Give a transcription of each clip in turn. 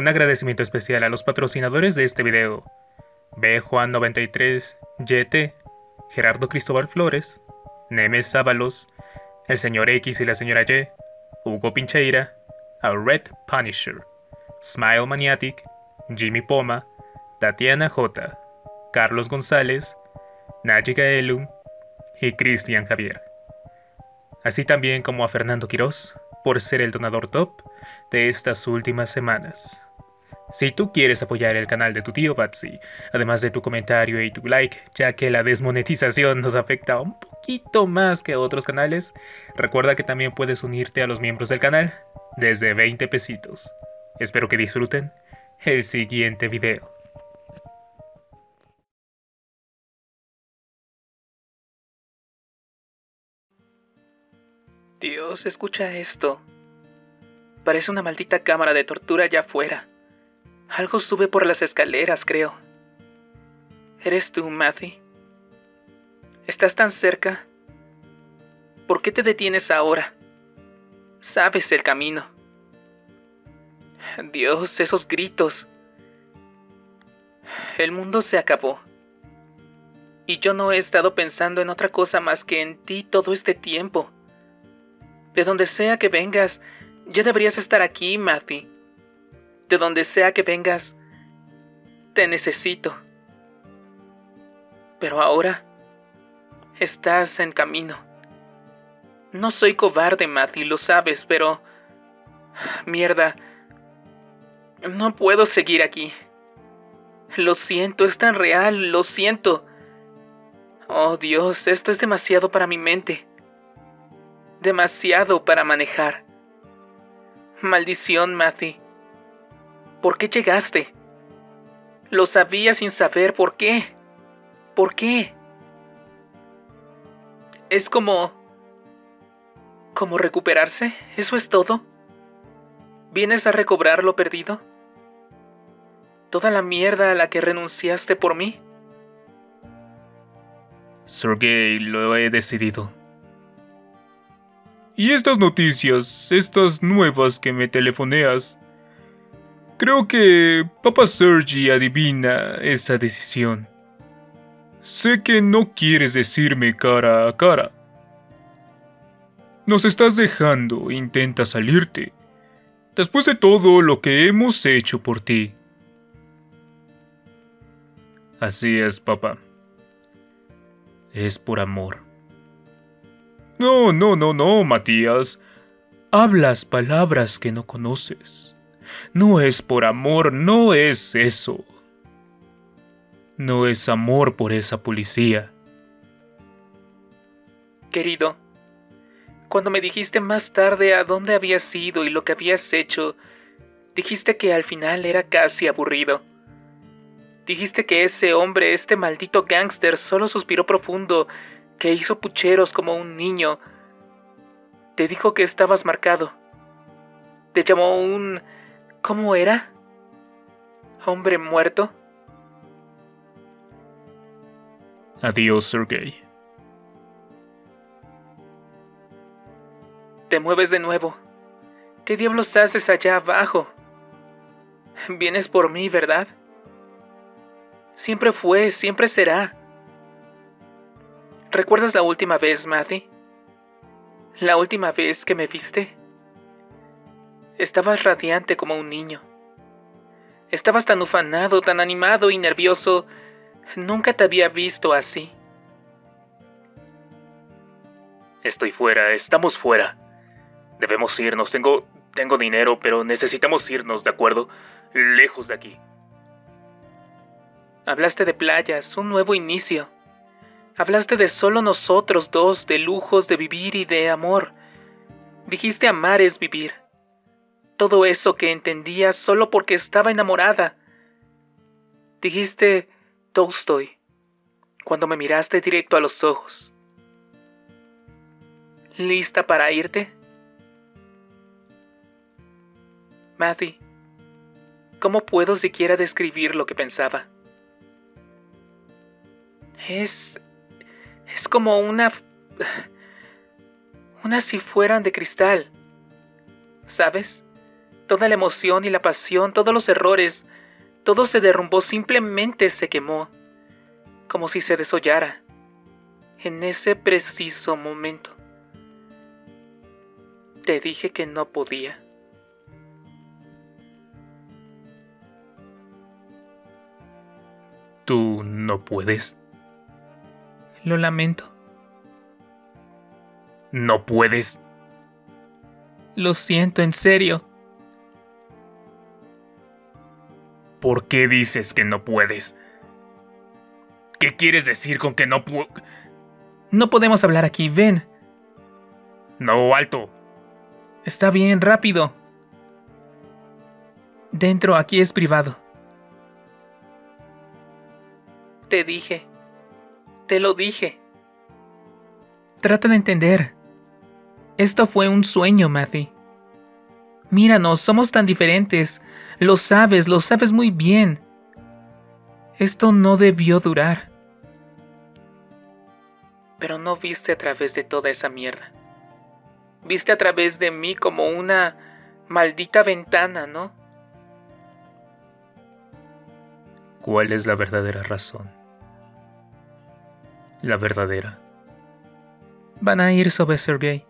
Un agradecimiento especial a los patrocinadores de este video. B. Juan93, YT, Gerardo Cristóbal Flores, Nemes Sábalos, el señor X y la señora Y, Hugo Pincheira, A Red Punisher, Smile Maniatic, Jimmy Poma, Tatiana J, Carlos González, Najiga Elum y Cristian Javier. Así también como a Fernando Quirós por ser el donador top de estas últimas semanas. Si tú quieres apoyar el canal de tu tío Batsy, además de tu comentario y tu like, ya que la desmonetización nos afecta un poquito más que a otros canales, recuerda que también puedes unirte a los miembros del canal desde 20 pesitos. Espero que disfruten el siguiente video. Dios, escucha esto. Parece una maldita cámara de tortura allá afuera. Algo sube por las escaleras, creo. ¿Eres tú, Matthew? ¿Estás tan cerca? ¿Por qué te detienes ahora? Sabes el camino. Dios, esos gritos. El mundo se acabó. Y yo no he estado pensando en otra cosa más que en ti todo este tiempo. De donde sea que vengas, ya deberías estar aquí, Matthew. De donde sea que vengas, te necesito. Pero ahora estás en camino. No soy cobarde, Matthew, lo sabes, pero... Mierda. No puedo seguir aquí. Lo siento, es tan real, lo siento. Oh Dios, esto es demasiado para mi mente. Demasiado para manejar. Maldición, Matthew. ¿Por qué llegaste? Lo sabía sin saber por qué. ¿Por qué? Es como... como recuperarse, ¿eso es todo? ¿Vienes a recobrar lo perdido? ¿Toda la mierda a la que renunciaste por mí? Sergey, lo he decidido. Y estas noticias, estas nuevas que me telefoneas, creo que Papa Sergi adivina esa decisión. Sé que no quieres decirme cara a cara. Nos estás dejando, intenta salirte. Después de todo lo que hemos hecho por ti. Así es, papá. Es por amor. No, no, no, no, Matías. Hablas palabras que no conoces. No es por amor, no es eso. No es amor por esa policía. Querido, cuando me dijiste más tarde a dónde habías ido y lo que habías hecho, dijiste que al final era casi aburrido. Dijiste que ese hombre, este maldito gángster, solo suspiró profundo, que hizo pucheros como un niño. Te dijo que estabas marcado. Te llamó un... ¿Cómo era? ¿Hombre muerto? Adiós, Sergey. Te mueves de nuevo. ¿Qué diablos haces allá abajo? Vienes por mí, ¿verdad? Siempre fue, siempre será. ¿Recuerdas la última vez, Maddie? La última vez que me viste. Estabas radiante como un niño. Estabas tan ufanado, tan animado y nervioso Nunca te había visto así. Estoy fuera, estamos fuera. Debemos irnos. Tengo tengo dinero, pero necesitamos irnos, ¿de acuerdo? Lejos de aquí. Hablaste de playas, un nuevo inicio. Hablaste de solo nosotros dos, de lujos, de vivir y de amor. Dijiste amar es vivir. Todo eso que entendía solo porque estaba enamorada. Dijiste Tolstoy, cuando me miraste directo a los ojos. ¿Lista para irte? Matty, ¿cómo puedo siquiera describir lo que pensaba? Es... es como una... una si fueran de cristal, ¿sabes? Toda la emoción y la pasión, todos los errores, todo se derrumbó, simplemente se quemó, como si se desollara, en ese preciso momento. Te dije que no podía. Tú no puedes. Lo lamento. No puedes. Lo siento, en serio. ¿Por qué dices que no puedes? ¿Qué quieres decir con que no puedo? No podemos hablar aquí, ven. No, alto. Está bien, rápido. Dentro, aquí es privado. Te dije. Te lo dije. Trata de entender. Esto fue un sueño, Matthew. Míranos, somos tan diferentes. Lo sabes, lo sabes muy bien. Esto no debió durar. Pero no viste a través de toda esa mierda. Viste a través de mí como una maldita ventana, ¿no? ¿Cuál es la verdadera razón? la verdadera. Van a ir sobre Sergei.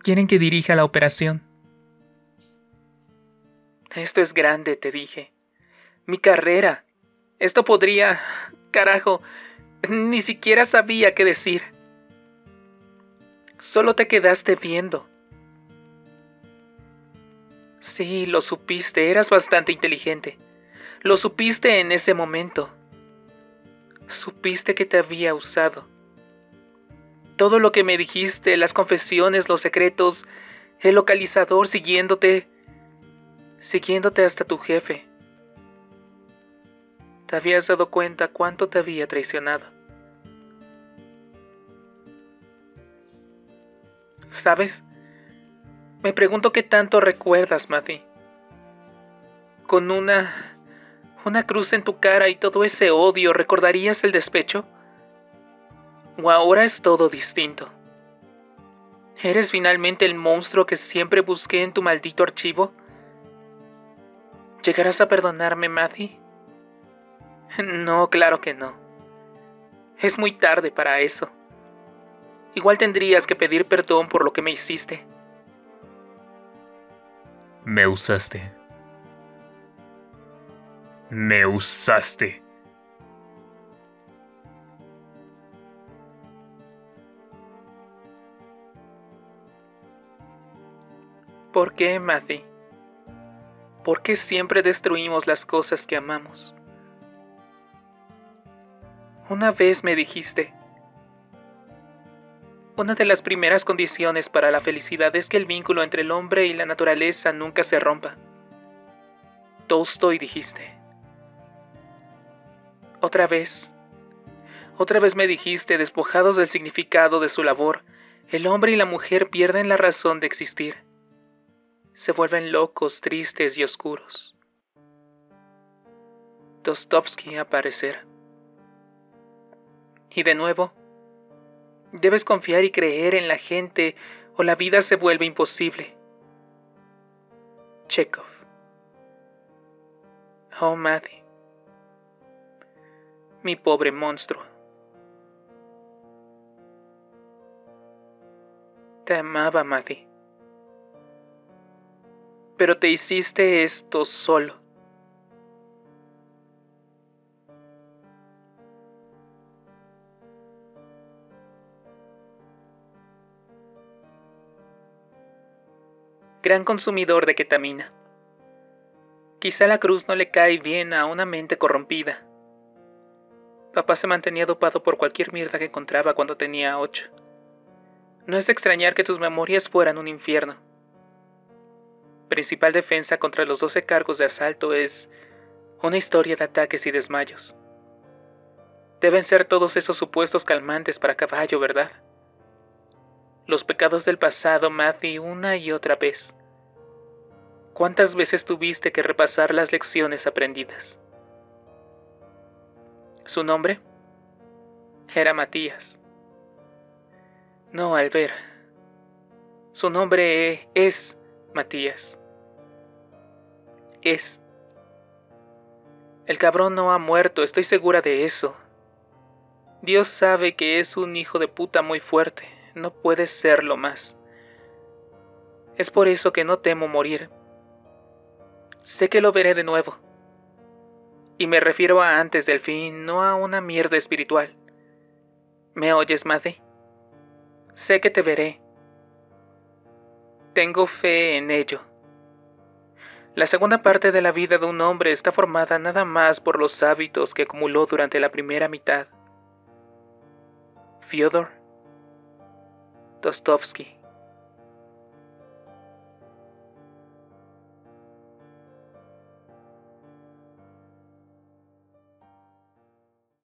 Quieren que dirija la operación. Esto es grande, te dije. Mi carrera. Esto podría... Carajo, ni siquiera sabía qué decir. Solo te quedaste viendo. Sí, lo supiste, eras bastante inteligente. Lo supiste en ese momento supiste que te había usado. Todo lo que me dijiste, las confesiones, los secretos, el localizador siguiéndote, siguiéndote hasta tu jefe. Te habías dado cuenta cuánto te había traicionado. ¿Sabes? Me pregunto qué tanto recuerdas, Matty. Con una una cruz en tu cara y todo ese odio, ¿recordarías el despecho? ¿O ahora es todo distinto? ¿Eres finalmente el monstruo que siempre busqué en tu maldito archivo? ¿Llegarás a perdonarme, Maddie? No, claro que no. Es muy tarde para eso. Igual tendrías que pedir perdón por lo que me hiciste. Me usaste. Me usaste. ¿Por qué, Matthew? ¿Por qué siempre destruimos las cosas que amamos? Una vez me dijiste, una de las primeras condiciones para la felicidad es que el vínculo entre el hombre y la naturaleza nunca se rompa. Tolstoy dijiste. Otra vez. Otra vez me dijiste, despojados del significado de su labor, el hombre y la mujer pierden la razón de existir. Se vuelven locos, tristes y oscuros. Dostoevsky aparecer. Y de nuevo, debes confiar y creer en la gente o la vida se vuelve imposible. Chekhov. Oh, Maddie mi pobre monstruo. Te amaba, Maddie. Pero te hiciste esto solo. Gran consumidor de ketamina. Quizá la cruz no le cae bien a una mente corrompida Papá se mantenía dopado por cualquier mierda que encontraba cuando tenía ocho. No es de extrañar que tus memorias fueran un infierno. Principal defensa contra los doce cargos de asalto es una historia de ataques y desmayos. Deben ser todos esos supuestos calmantes para caballo, ¿verdad? Los pecados del pasado, Matthew, una y otra vez. ¿Cuántas veces tuviste que repasar las lecciones aprendidas? Su nombre era Matías. No, Albert. Su nombre es Matías. Es. El cabrón no ha muerto, estoy segura de eso. Dios sabe que es un hijo de puta muy fuerte, no puede serlo más. Es por eso que no temo morir. Sé que lo veré de nuevo. Y me refiero a antes del fin, no a una mierda espiritual. ¿Me oyes, Madre? Sé que te veré. Tengo fe en ello. La segunda parte de la vida de un hombre está formada nada más por los hábitos que acumuló durante la primera mitad. Fyodor Dostoevsky